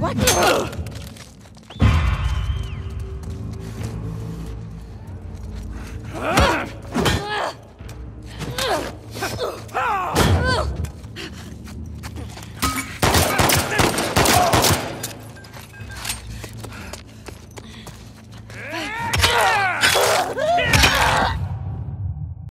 What?